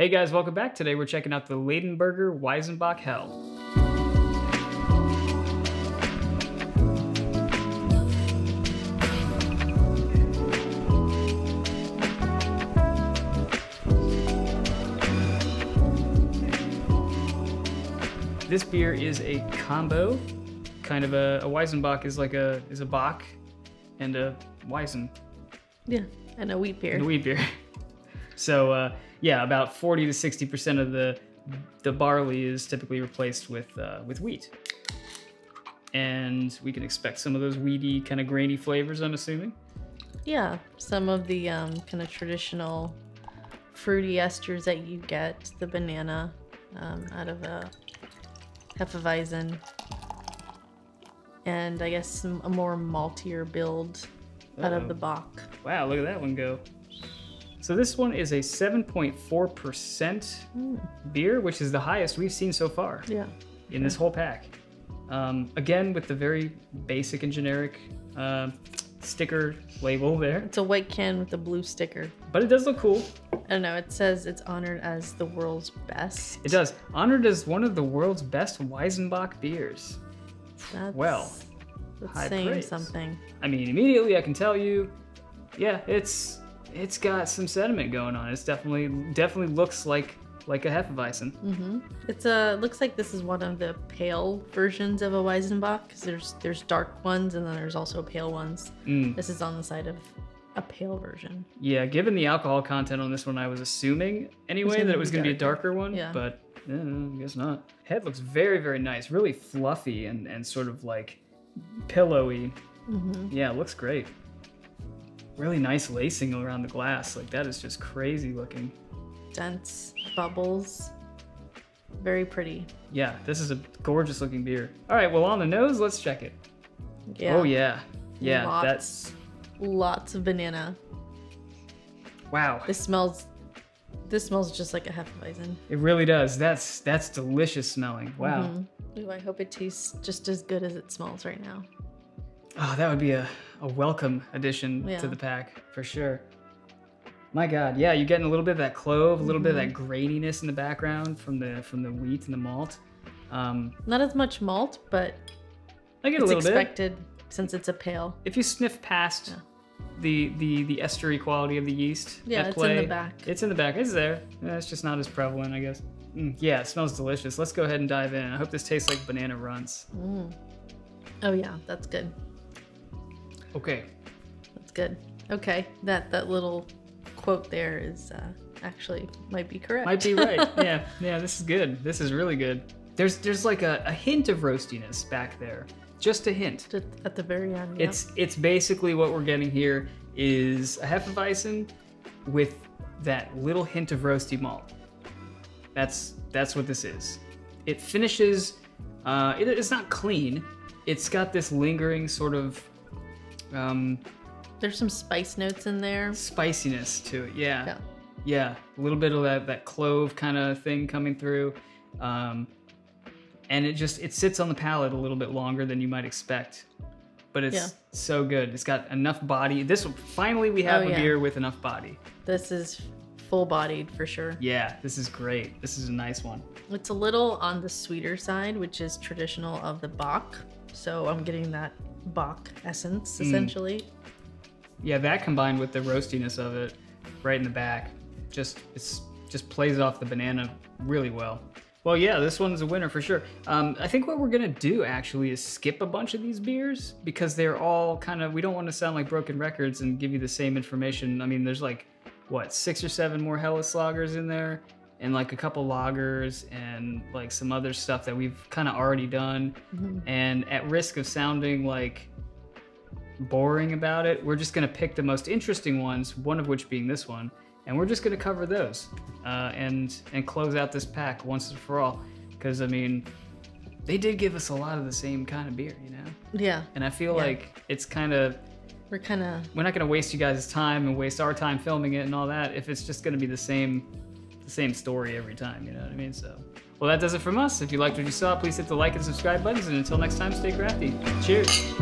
Hey guys, welcome back. Today we're checking out the Ladenburger Weizenbock Hell. This beer is a combo, kind of a, a Weizenbock is like a is a Bock and a Weizen Yeah, and a wheat beer. and a wheat beer. So uh, yeah, about forty to sixty percent of the the barley is typically replaced with uh, with wheat, and we can expect some of those weedy kind of grainy flavors. I'm assuming. Yeah, some of the um, kind of traditional fruity esters that you get, the banana um, out of a Hefeweizen, and I guess some, a more maltier build out of the Bock. Wow, look at that one go. So this one is a 7.4% beer, which is the highest we've seen so far Yeah, in this whole pack. Um, again, with the very basic and generic uh, sticker label there, it's a white can with a blue sticker. but it does look cool. I don't know. It says it's honored as the world's best. It does. Honored as one of the world's best Weizenbock beers. That's, Well, that's saying praise. something. I mean, immediately I can tell you, yeah, it's it's got some sediment going on. It's definitely definitely looks like like a Hefeweizen. hmm It's a looks like this is one of the pale versions of a Weizenbock because there's there's dark ones and then there's also pale ones. Mm. This is on the side of a pale version. Yeah, given the alcohol content on this one, I was assuming anyway that it was going to be a darker. one, Yeah. but eh, I guess not. Head looks very very nice, really fluffy and and sort of like pillowy. hmm Yeah, it looks great. Really nice lacing around the glass. Like that is just crazy looking. Dense bubbles, very pretty. Yeah, this is a gorgeous looking beer. All right, well on the nose, let's check it. Yeah. Oh yeah, yeah. Lots, That's lots of banana. wow. This smells. This smells just like a Hefeweizen. It really does. That's that's delicious smelling. Wow. Mhm. Ooh, I hope it tastes just as good as it smells right now. Oh, that would be a, a welcome addition Yeah. to the pack for sure. My God, yeah, you're getting a little bit of that clove, a little bit of that graininess in the background from the from the wheat and the malt. Um, Not as much malt, but I get a it's little bit. expected since it's a pale. If you sniff past Yeah. the the the estery quality of the yeast Yeah, it's in the back. It's in the back. It's there. Yeah, it's just not as prevalent, I guess. Mm, yeah, it smells delicious. Let's go ahead and dive in. I hope this tastes like banana runs. Mm. Oh yeah, that's good. Okay. That's good. Okay, that that little quote there is uh, actually might be correct. Might be right. yeah, yeah. This is good. This is really good. There's there's like a, a hint of roastiness back there, just a hint. Just at the very end. It's it's basically what we're getting here is a hefeweizen with that little hint of roasty malt. That's that's what this is. It finishes. Uh, it, it's not clean. It's got this lingering sort of um, There's some spice notes in there. spiciness to it. Yeah. Yeah. Yeah, a little bit of that that clove kind of thing coming through, um, and it just it sits on the palate a little bit longer than you might expect, but it's Yeah. so good. It's got enough body. This finally we have Oh, a yeah. beer with enough body. This is full bodied for sure. Yeah, this is great. This is a nice one. It's a little on the sweeter side, which is traditional of the Bock. So I'm getting that Bock essence Mm. essentially. Yeah, that combined with the roastiness of it, right in the back, just it's just plays off the banana really well. Well, yeah, this one's a winner for sure. Um, I think what we're gonna do actually is skip a bunch of these beers because they're all kind of. We don't want to sound like broken records and give you the same information. I mean, there's like what six or seven more Helles lagers in there, and like a couple lagers and like some other stuff that we've kind of already done. And at risk of sounding like boring about it. We're just going to pick the most interesting ones, one of which being this one, and we're just going to cover those uh, and and close out this pack once and for all. Because I mean, they did give us a lot of the same kind of beer, you know. Yeah, And I feel Yeah. like it's kind of we're kind of we're not going to waste you guys' time and waste our time filming it and all that if it's just going to be the same the same story every time. You know what I mean? So. Well, that does it from us. If you liked what you saw, please hit the like and subscribe buttons. And until next time, stay crafty. Cheers.